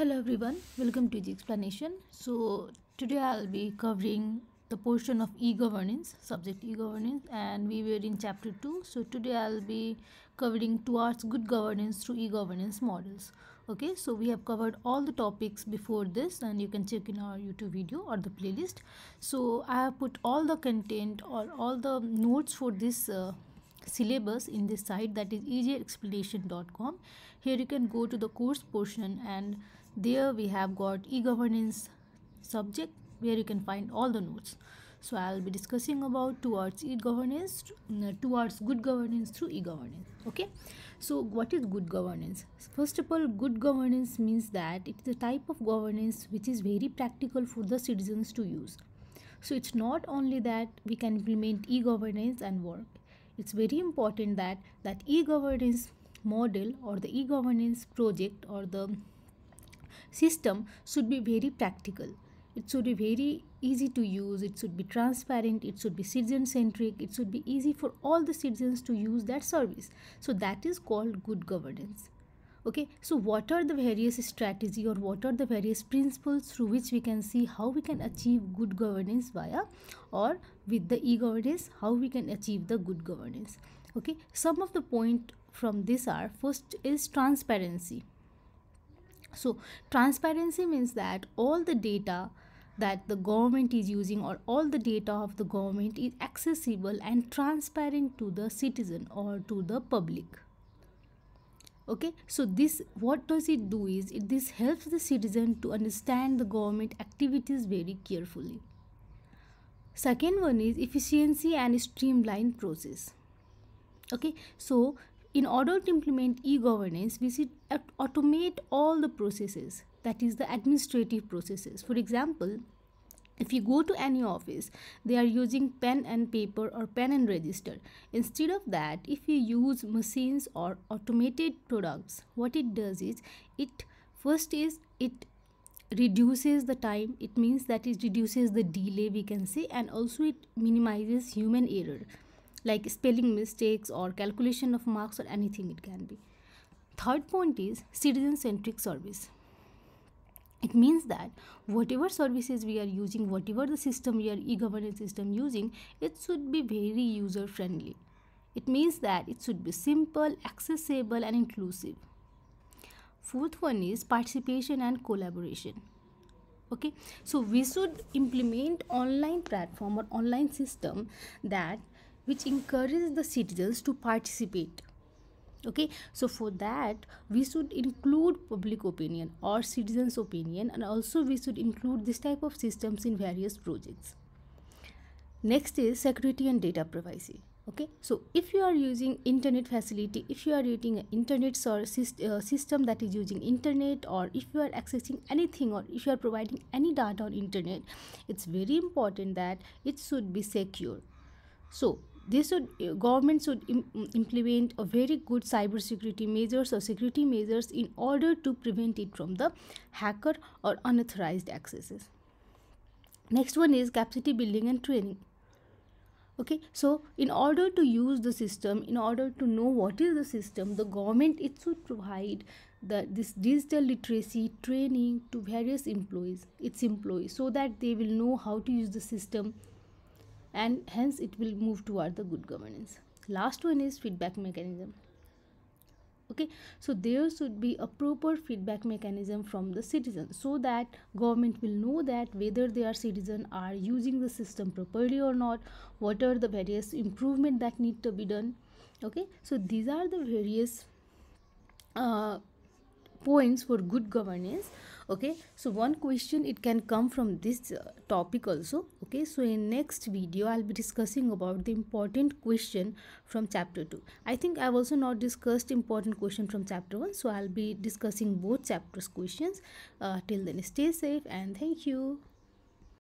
Hello everyone, welcome to the explanation. So today I'll be covering the portion of e-governance, subject e-governance and we were in chapter 2. So today I'll be covering towards good governance through e-governance models. Okay, so we have covered all the topics before this and you can check in our YouTube video or the playlist. So I have put all the content or all the notes for this uh, syllabus in this site that is ezexplanation.com here you can go to the course portion and there we have got e-governance subject where you can find all the notes. So i'll be discussing about towards e-governance uh, towards good governance through e-governance. Okay? So what is good governance? First of all good governance means that it is a type of governance which is very practical for the citizens to use. So it's not only that we can implement e-governance and work. It's very important that that e-governance model or the e-governance project or the system should be very practical. It should be very easy to use it should be transparent it should be citizen centric it should be easy for all the citizens to use that service. So that is called good governance. Okay? So what are the various strategy or what are the various principles through which we can see how we can achieve good governance via or with the e-governance how we can achieve the good governance? Okay? Some of the point from this are first is transparency so transparency means that all the data that the government is using or all the data of the government is accessible and transparent to the citizen or to the public. Okay? So this what does it do is it this helps the citizen to understand the government activities very carefully. Second one is efficiency and streamline process. Okay? So in order to implement e-governance we should automate all the processes that is the administrative processes. For example if you go to any office they are using pen and paper or pen and register. Instead of that if you use machines or automated products what it does is it first is it reduces the time. It means that it reduces the delay we can say and also it minimizes human error like spelling mistakes or calculation of marks or anything it can be. Third point is citizen centric service. It means that whatever services we are using whatever the system we are e-governance system using it should be very user friendly it means that it should be simple accessible and inclusive. Fourth one is participation and collaboration. Okay? So we should implement online platform or online system that which encourages the citizens to participate. Okay so for that we should include public opinion or citizens opinion and also we should include this type of systems in various projects. Next is security and data privacy. Okay so if you are using internet facility if you are using an internet source uh, system that is using internet or if you are accessing anything or if you are providing any data on internet it's very important that it should be secure. So this should uh, government should Im implement a very good cyber security measures or security measures in order to prevent it from the hacker or unauthorized accesses. Next one is capacity building and training. Okay so in order to use the system in order to know what is the system the government it should provide the this digital literacy training to various employees its employees so that they will know how to use the system and hence it will move toward the good governance. Last one is feedback mechanism. Okay so there should be a proper feedback mechanism from the citizen so that government will know that whether their citizen are using the system properly or not what are the various improvement that need to be done. Okay so these are the various uh, points for good governance okay so one question it can come from this uh, topic also. Okay so in next video i'll be discussing about the important question from chapter 2 i think i've also not discussed important question from chapter 1 so i'll be discussing both chapters questions. Uh, till then stay safe and thank you